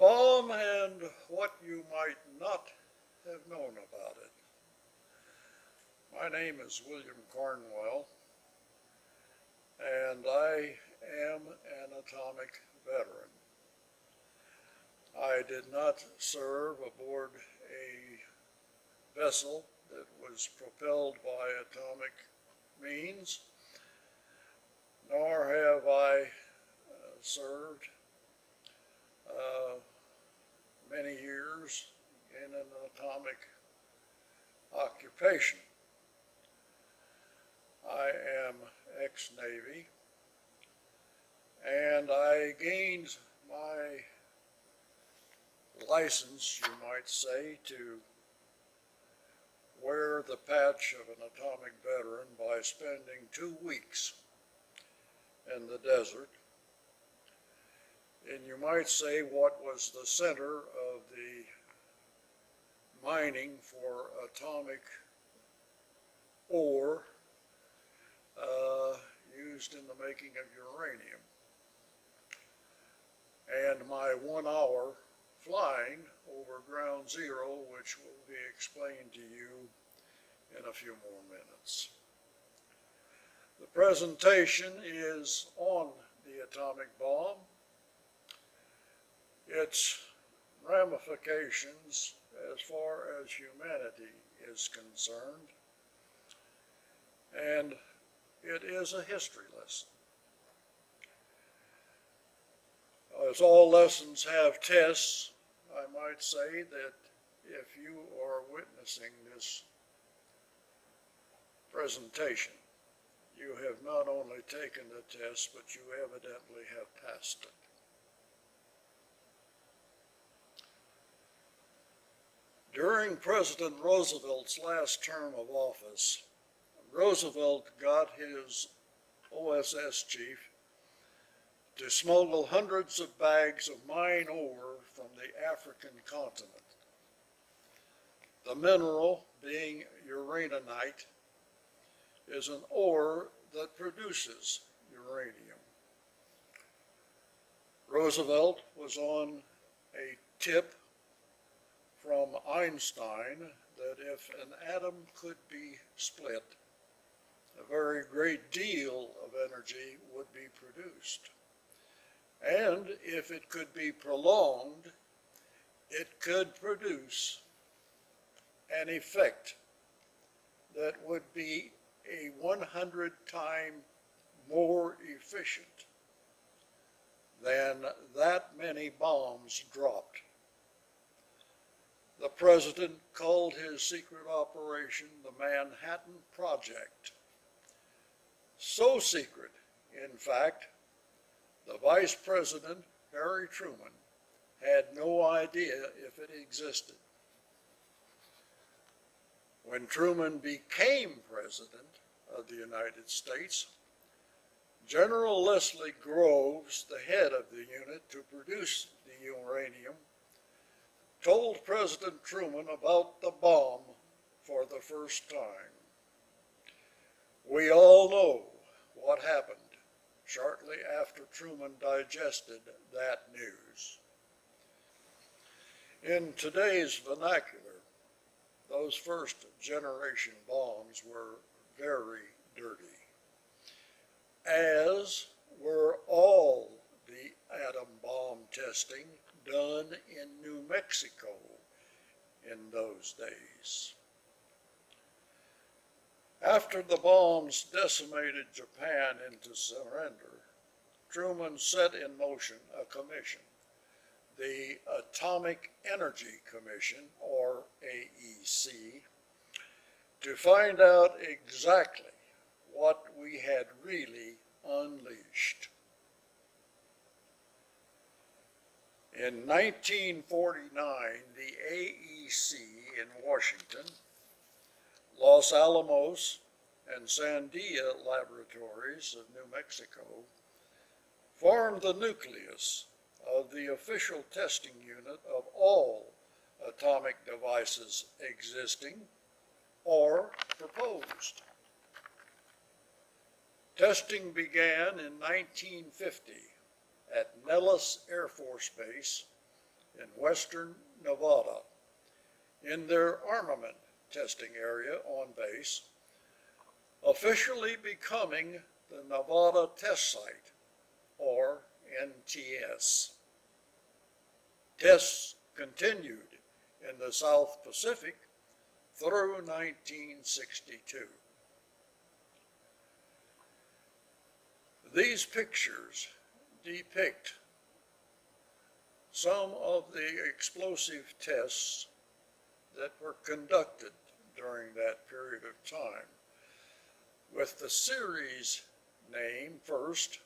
Bomb and what you might not have known about it. My name is William Cornwell, and I am an atomic veteran. I did not serve aboard a vessel that was propelled by atomic means, nor have I uh, served uh, many years in an atomic occupation. I am ex-Navy, and I gained my license, you might say, to wear the patch of an atomic veteran by spending two weeks in the desert. And you might say what was the center of the mining for atomic ore uh, used in the making of uranium. And my one hour flying over ground zero, which will be explained to you in a few more minutes. The presentation is on the atomic bomb, its ramifications as far as humanity is concerned, and it is a history lesson. As all lessons have tests, I might say that if you are witnessing this presentation, you have not only taken the test, but you evidently have passed it. During President Roosevelt's last term of office, Roosevelt got his OSS chief to smuggle hundreds of bags of mine ore from the African continent. The mineral, being uraninite, is an ore that produces uranium. Roosevelt was on a tip from Einstein that if an atom could be split, a very great deal of energy would be produced. And if it could be prolonged, it could produce an effect that would be a 100 time more efficient than that many bombs dropped. The president called his secret operation the Manhattan Project. So secret, in fact, the vice president, Harry Truman, had no idea if it existed. When Truman became president of the United States, General Leslie Groves, the head of the unit to produce the uranium, told President Truman about the bomb for the first time. We all know what happened shortly after Truman digested that news. In today's vernacular, those first generation bombs were very dirty, as were all the atom bomb testing done in New Mexico in those days. After the bombs decimated Japan into surrender, Truman set in motion a commission, the Atomic Energy Commission, or AEC, to find out exactly what we had really unleashed. In 1949, the AEC in Washington Los Alamos and Sandia Laboratories of New Mexico formed the nucleus of the official testing unit of all atomic devices existing or proposed. Testing began in 1950 at Nellis Air Force Base in western Nevada in their armament testing area on base, officially becoming the Nevada Test Site, or NTS. Tests continued in the South Pacific through 1962. These pictures depict some of the explosive tests that were conducted during that period of time, with the series name first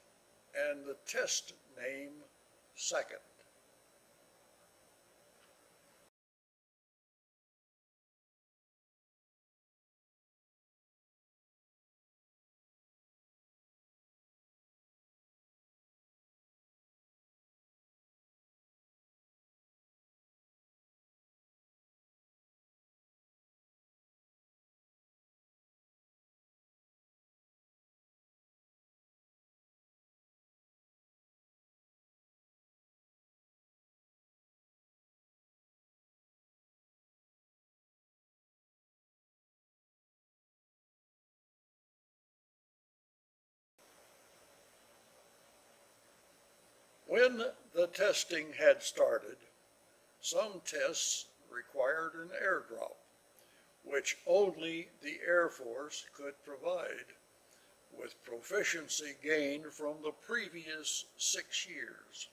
and the test name second. When the testing had started, some tests required an airdrop, which only the Air Force could provide, with proficiency gained from the previous six years.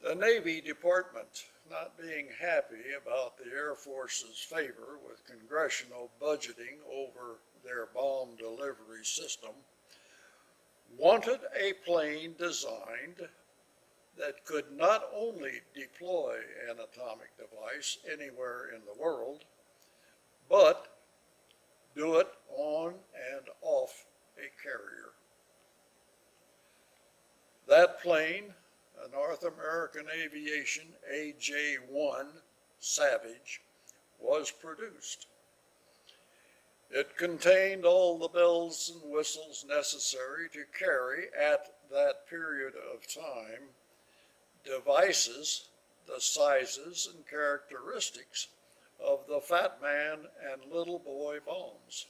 The Navy Department, not being happy about the Air Force's favor with congressional budgeting over their bomb delivery system, wanted a plane designed that could not only deploy an atomic device anywhere in the world, but do it on and off a carrier. That plane, a North American Aviation AJ-1 Savage, was produced. It contained all the bells and whistles necessary to carry at that period of time devices the sizes and characteristics of the Fat Man and Little Boy bombs.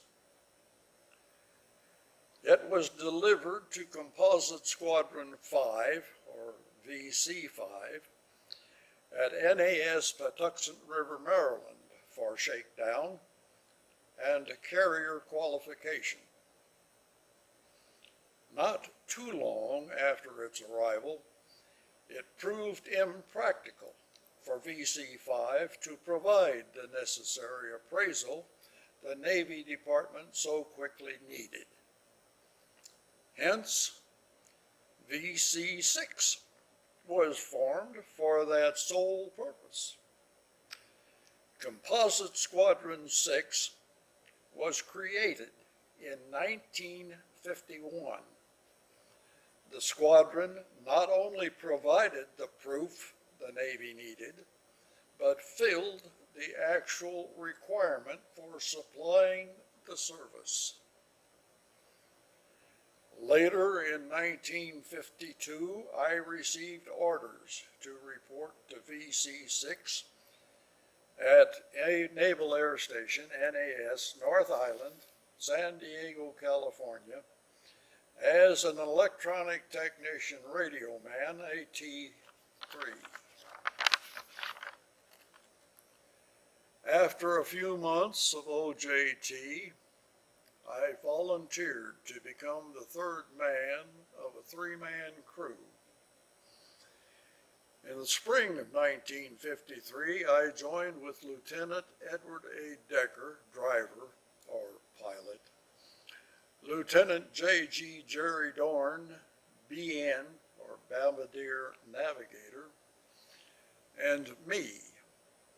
It was delivered to Composite Squadron 5, or VC5, at NAS Patuxent River, Maryland for shakedown and carrier qualification. Not too long after its arrival, it proved impractical for VC5 to provide the necessary appraisal the Navy Department so quickly needed. Hence, VC6 was formed for that sole purpose. Composite Squadron 6 was created in 1951. The squadron not only provided the proof the Navy needed, but filled the actual requirement for supplying the service. Later in 1952, I received orders to report to VC6 at a Naval Air Station, NAS, North Island, San Diego, California, as an electronic technician radio man, AT3. After a few months of OJT, I volunteered to become the third man of a three-man crew. In the spring of 1953, I joined with Lieutenant Edward A. Decker, driver or pilot, Lieutenant J.G. Jerry Dorn, BN or Bombardier Navigator, and me,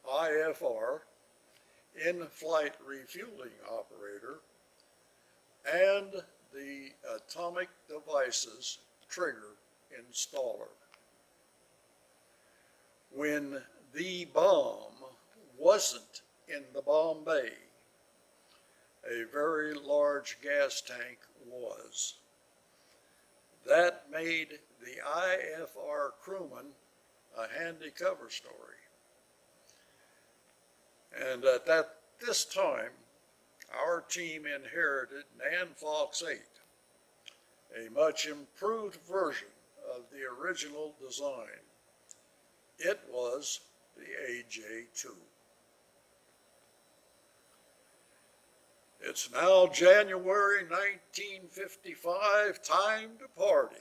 IFR, in-flight refueling operator, and the atomic devices trigger installer when the bomb wasn't in the bomb bay. A very large gas tank was. That made the IFR crewman a handy cover story. And at that, this time, our team inherited Nan Fox 8, a much improved version of the original design. It was the AJ2. It's now January 1955, time to party.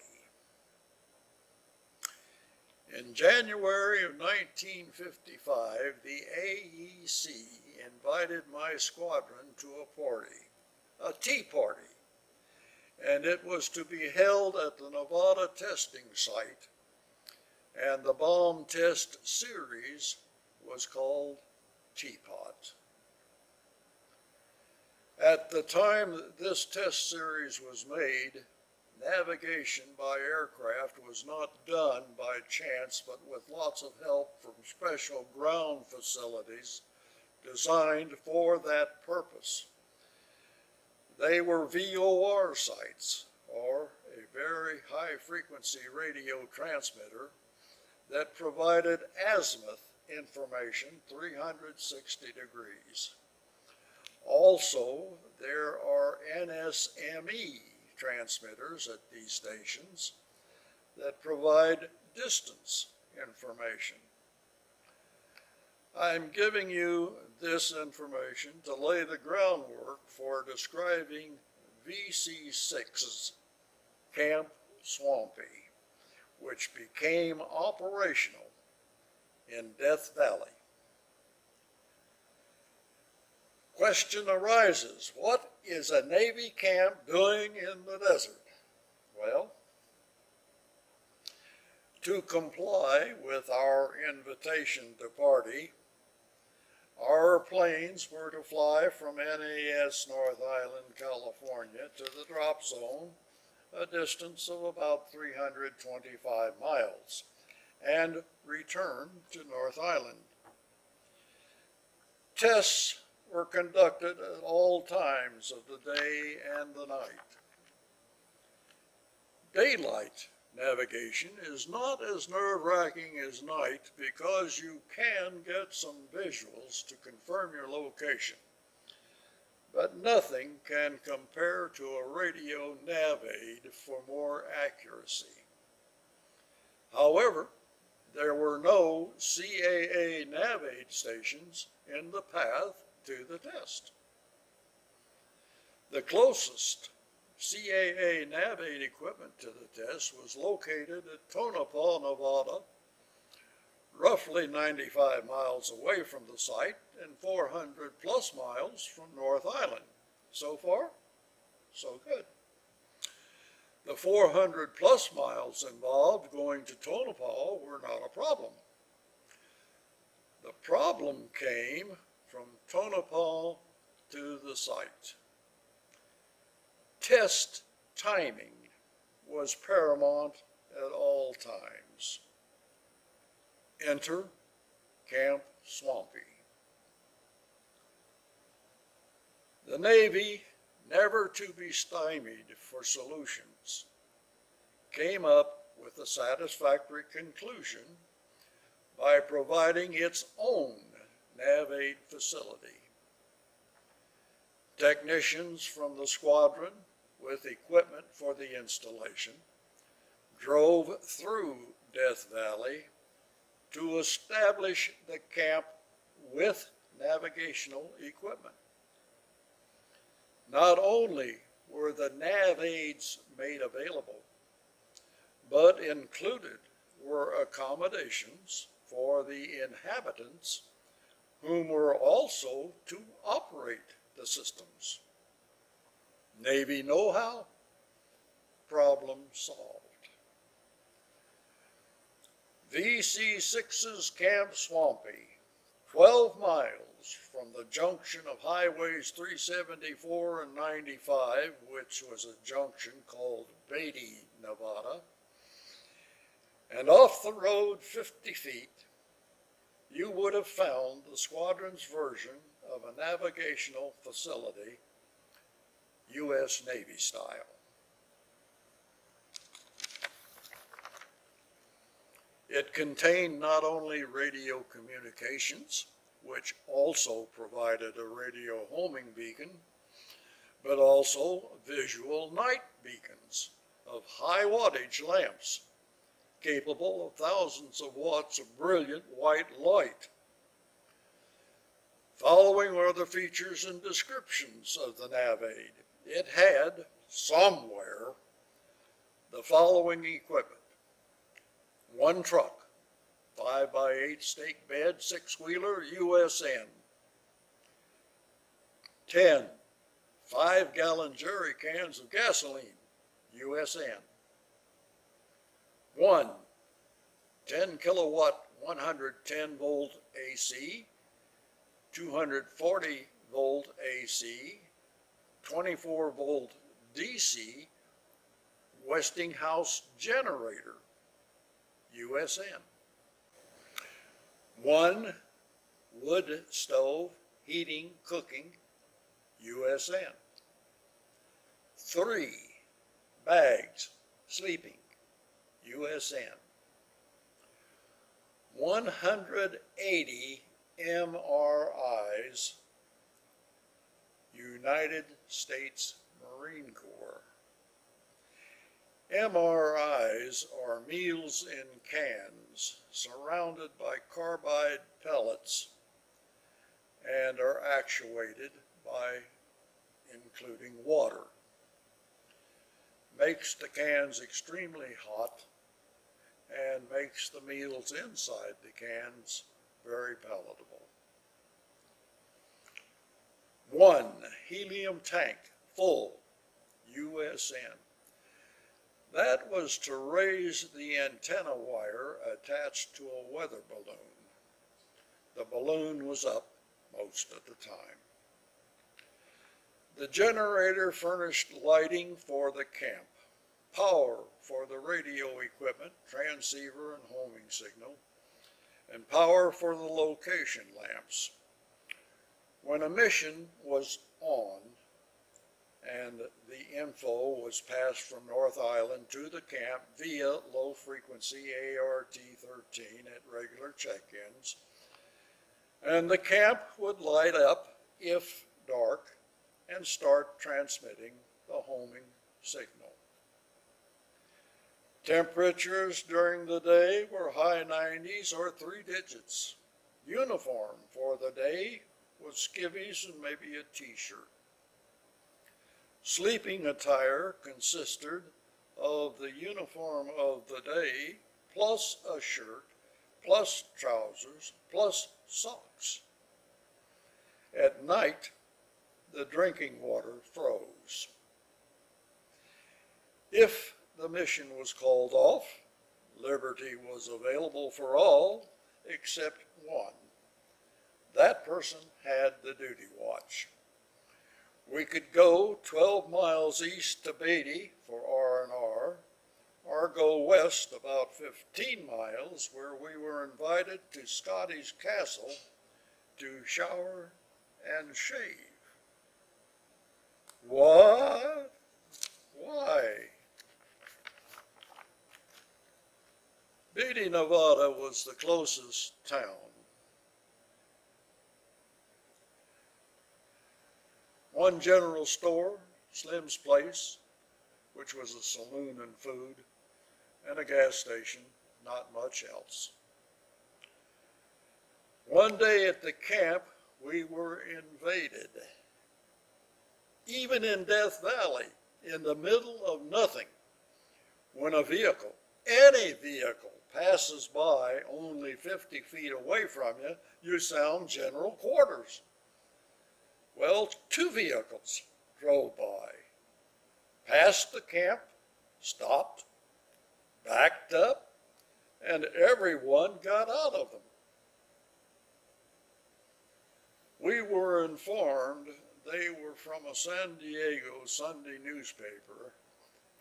In January of 1955, the AEC invited my squadron to a party, a tea party, and it was to be held at the Nevada testing site, and the bomb test series was called Teapot. At the time this test series was made, navigation by aircraft was not done by chance, but with lots of help from special ground facilities designed for that purpose. They were VOR sites, or a very high frequency radio transmitter that provided azimuth information 360 degrees. Also, there are NSME transmitters at these stations that provide distance information. I'm giving you this information to lay the groundwork for describing VC6's Camp Swampy, which became operational in Death Valley. Question arises, what is a Navy camp doing in the desert? Well, to comply with our invitation to party, our planes were to fly from NAS North Island, California to the drop zone, a distance of about 325 miles, and return to North Island. Tests were conducted at all times of the day and the night. Daylight navigation is not as nerve-wracking as night because you can get some visuals to confirm your location. But nothing can compare to a radio nav aid for more accuracy. However, there were no CAA nav aid stations in the path to the test. The closest CAA nav aid equipment to the test was located at Tonopah, Nevada, roughly 95 miles away from the site and 400 plus miles from North Island. So far, so good. The 400 plus miles involved going to Tonopah were not a problem. The problem came from Tonopah to the site. Test timing was paramount at all times. Enter Camp Swampy. The Navy, never to be stymied for solutions, came up with a satisfactory conclusion by providing its own NavAid facility. Technicians from the squadron with equipment for the installation drove through Death Valley to establish the camp with navigational equipment. Not only were the nav aids made available, but included were accommodations for the inhabitants whom were also to operate the systems. Navy know-how, problem solved. VC-6's Camp Swampy, 12 miles from the junction of highways 374 and 95, which was a junction called Beatty, Nevada, and off the road 50 feet you would have found the squadron's version of a navigational facility, U.S. Navy style. It contained not only radio communications, which also provided a radio homing beacon, but also visual night beacons of high wattage lamps capable of thousands of watts of brilliant white light. Following are the features and descriptions of the NavAid. It had, somewhere, the following equipment. One truck, 5 by 8 stake bed, six-wheeler, USN. 10 five-gallon jerry cans of gasoline, USN. One 10 kilowatt 110 volt AC, 240 volt AC, 24 volt DC, Westinghouse generator, USN. One wood stove, heating, cooking, USN. Three bags, sleeping, USN. 180 MREs, United States Marine Corps. MREs are meals in cans surrounded by carbide pellets and are actuated by including water. Makes the cans extremely hot and makes the meals inside the cans very palatable. One helium tank full USN. That was to raise the antenna wire attached to a weather balloon. The balloon was up most of the time. The generator furnished lighting for the camp, power for the radio equipment, transceiver and homing signal, and power for the location lamps. When a mission was on and the info was passed from North Island to the camp via low frequency ART-13 at regular check-ins, and the camp would light up if dark and start transmitting the homing signal. Temperatures during the day were high 90s or three digits. Uniform for the day was skivvies and maybe a t-shirt. Sleeping attire consisted of the uniform of the day plus a shirt plus trousers plus socks. At night, the drinking water froze. If the mission was called off, liberty was available for all except one. That person had the duty watch. We could go 12 miles east to Beatty for R&R, or go west about 15 miles where we were invited to Scotty's Castle to shower and shave. What? Why? Beatty, Nevada was the closest town. One general store, Slim's Place, which was a saloon and food, and a gas station, not much else. One day at the camp, we were invaded even in Death Valley, in the middle of nothing, when a vehicle, any vehicle, passes by only 50 feet away from you, you sound general quarters. Well, two vehicles drove by, passed the camp, stopped, backed up, and everyone got out of them. We were informed they were from a San Diego Sunday newspaper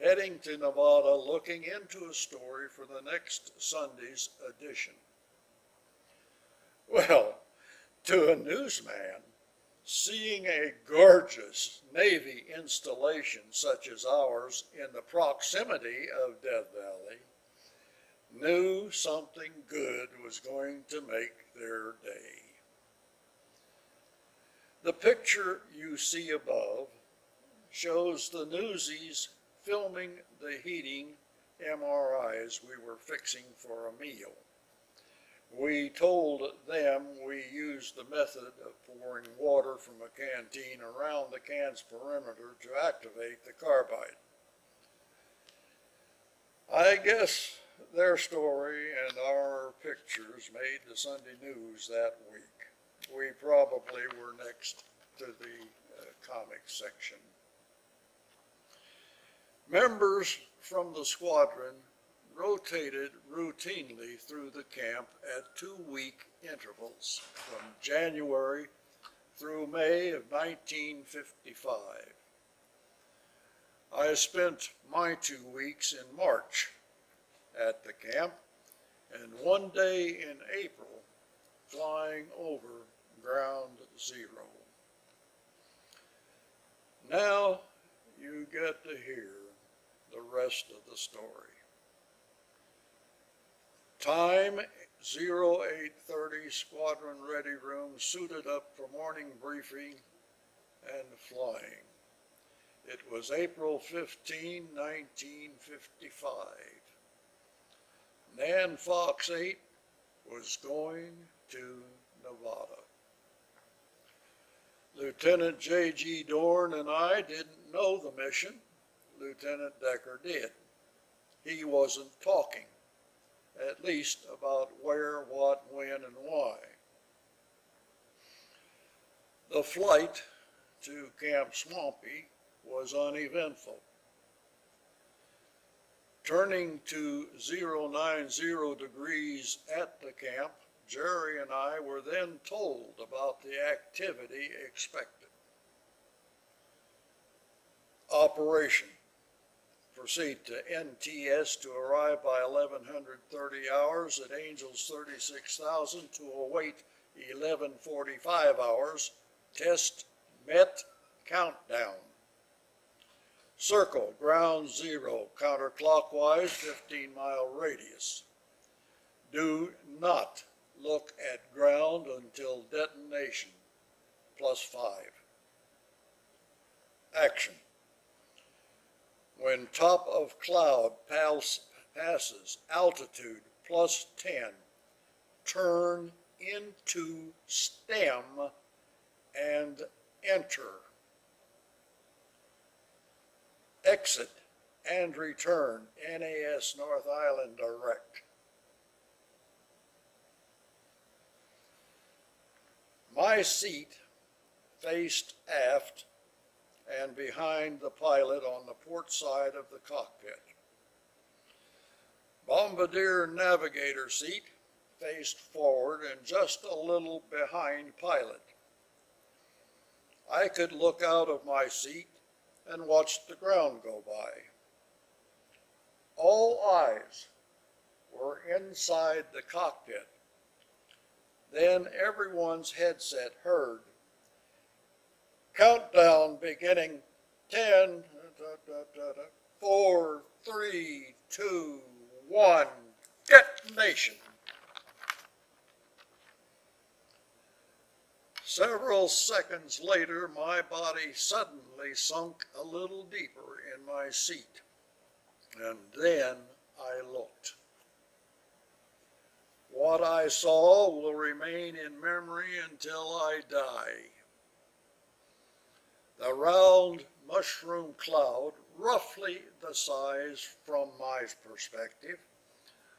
heading to Nevada looking into a story for the next Sunday's edition. Well, to a newsman, seeing a gorgeous Navy installation such as ours in the proximity of Death Valley knew something good was going to make their day. The picture you see above shows the newsies filming the heating MREs we were fixing for a meal. We told them we used the method of pouring water from a canteen around the can's perimeter to activate the carbide. I guess their story and our pictures made the Sunday news that week. We probably were next to the uh, comics section. Members from the squadron rotated routinely through the camp at two-week intervals from January through May of 1955. I spent my two weeks in March at the camp and one day in April flying over ground zero. Now you get to hear the rest of the story. Time 0830 squadron ready room suited up for morning briefing and flying. It was April 15, 1955. Nan Fox 8 was going to Nevada. Lieutenant J.G. Dorn and I didn't know the mission. Lieutenant Decker did. He wasn't talking, at least about where, what, when, and why. The flight to Camp Swampy was uneventful. Turning to 090 degrees at the camp, Jerry and I were then told about the activity expected. Operation. Proceed to NTS to arrive by 1130 hours at Angels 36,000 to await 1145 hours. Test met countdown. Circle, ground zero, counterclockwise, 15 mile radius. Do not look at ground until detonation, plus five. Action. When top of cloud pass, passes altitude plus 10, turn into stem and enter. Exit and return NAS North Island direct. My seat faced aft and behind the pilot on the port side of the cockpit. Bombardier navigator seat faced forward and just a little behind pilot. I could look out of my seat and watch the ground go by. All eyes were inside the cockpit. Then everyone's headset heard countdown beginning 10, 4, 3, 2, 1, detonation. Several seconds later, my body suddenly sunk a little deeper in my seat, and then I looked. What I saw will remain in memory until I die. The round mushroom cloud, roughly the size, from my perspective,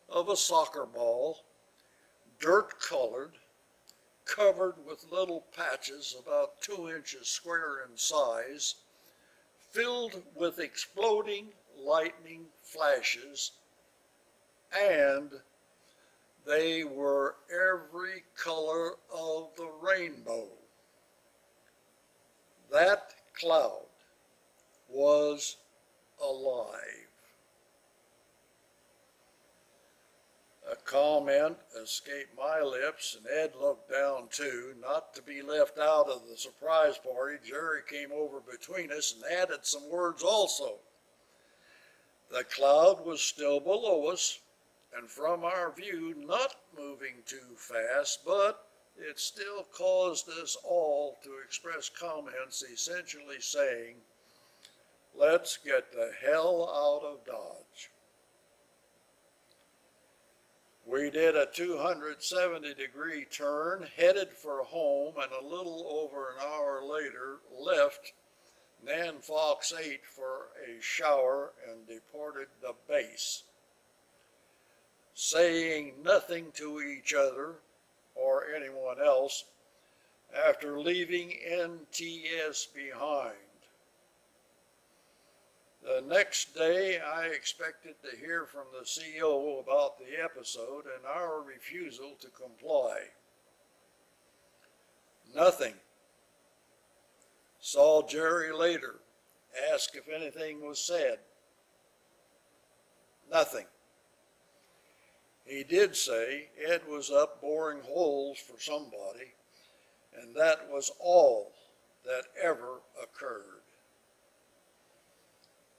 of a soccer ball, dirt colored, covered with little patches about two inches square in size, filled with exploding lightning flashes, and they were every color of the rainbow. That cloud was alive. A comment escaped my lips, and Ed looked down too. Not to be left out of the surprise party, Jerry came over between us and added some words also. The cloud was still below us, and from our view, not moving too fast, but it still caused us all to express comments essentially saying, let's get the hell out of Dodge. We did a 270 degree turn, headed for home, and a little over an hour later left Nan Fox 8 for a shower and departed the base, saying nothing to each other or anyone else after leaving NTS behind. The next day, I expected to hear from the CO about the episode and our refusal to comply. Nothing. Saw Jerry later, asked if anything was said. Nothing. He did say Ed was up boring holes for somebody, and that was all that ever occurred.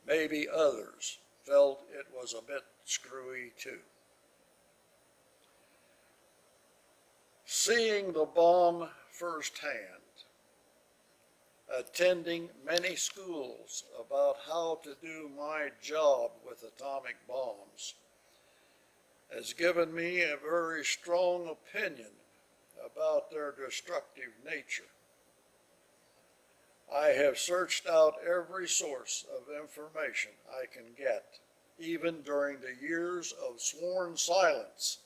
Maybe others felt it was a bit screwy too. Seeing the bomb firsthand, attending many schools about how to do my job with atomic bombs, has given me a very strong opinion about their destructive nature. I have searched out every source of information I can get, even during the years of sworn silence.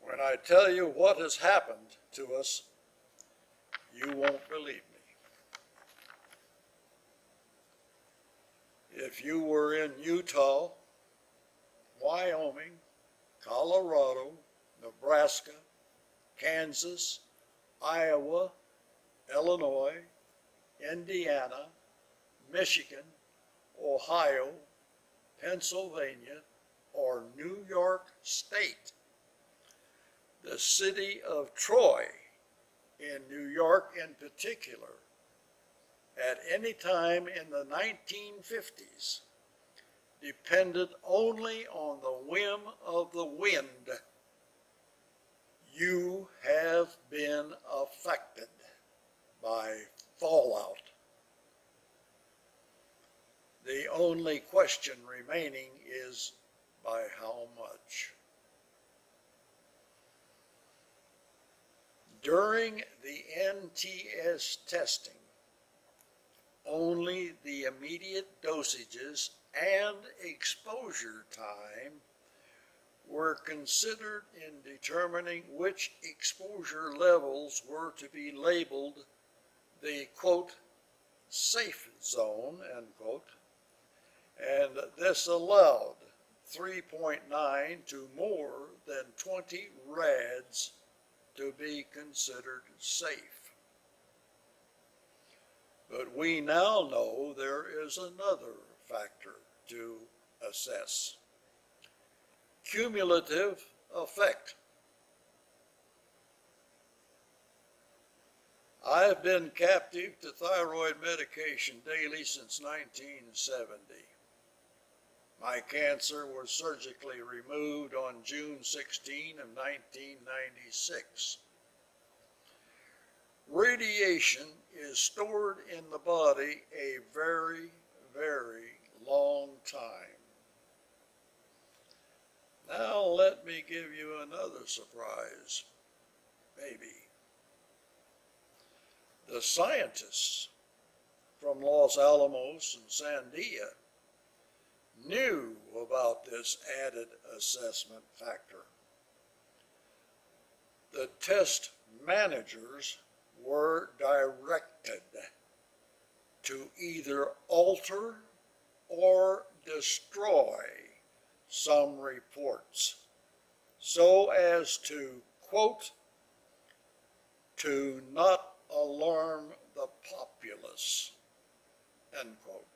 When I tell you what has happened to us, you won't believe me. If you were in Utah, Wyoming, Colorado, Nebraska, Kansas, Iowa, Illinois, Indiana, Michigan, Ohio, Pennsylvania, or New York State. The city of Troy, in New York in particular, at any time in the 1950s, depended only on the whim of the wind. You have been affected by fallout. The only question remaining is by how much. During the NTS testing, only the immediate dosages and exposure time were considered in determining which exposure levels were to be labeled the quote, safe zone, end quote, and this allowed 3.9 to more than 20 rads to be considered safe. But we now know there is another factor to assess. Cumulative effect. I've been captive to thyroid medication daily since 1970. My cancer was surgically removed on June 16 of 1996. Radiation is stored in the body a very, very long time. Now let me give you another surprise, maybe the scientists from Los Alamos and Sandia knew about this added assessment factor. The test managers were directed to either alter or destroy some reports so as to, quote, to not alarm the populace, end quote.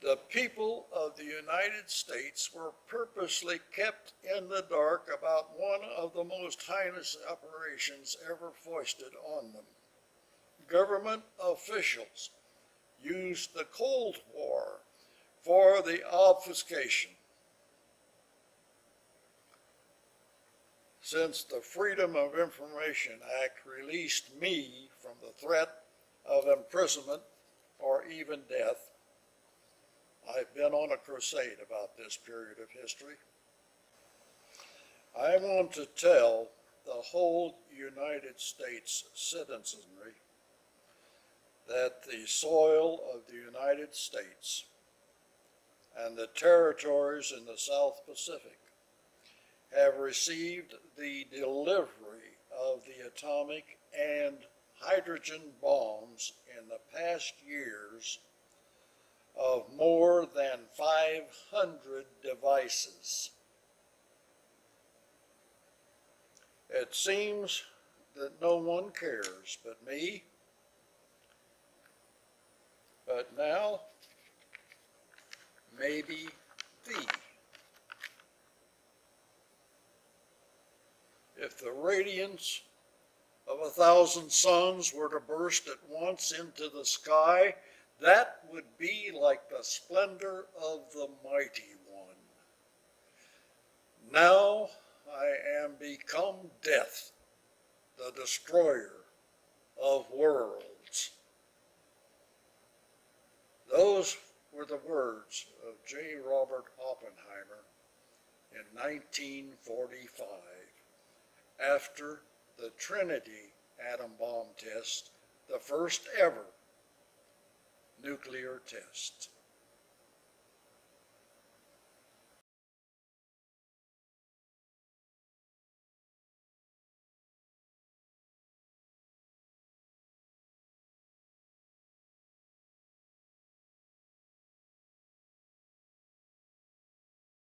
The people of the United States were purposely kept in the dark about one of the most heinous operations ever foisted on them. Government officials used the Cold War for the obfuscation. Since the Freedom of Information Act released me from the threat of imprisonment or even death, I've been on a crusade about this period of history. I want to tell the whole United States citizenry that the soil of the United States and the territories in the South Pacific have received the delivery of the atomic and hydrogen bombs in the past years of more than 500 devices. It seems that no one cares but me. But now, maybe thee. If the radiance of a thousand suns were to burst at once into the sky, that would be like the splendor of the mighty one. Now I am become death, the destroyer of worlds. Those were the words of J. Robert Oppenheimer in 1945 after the Trinity atom bomb test, the first ever nuclear test.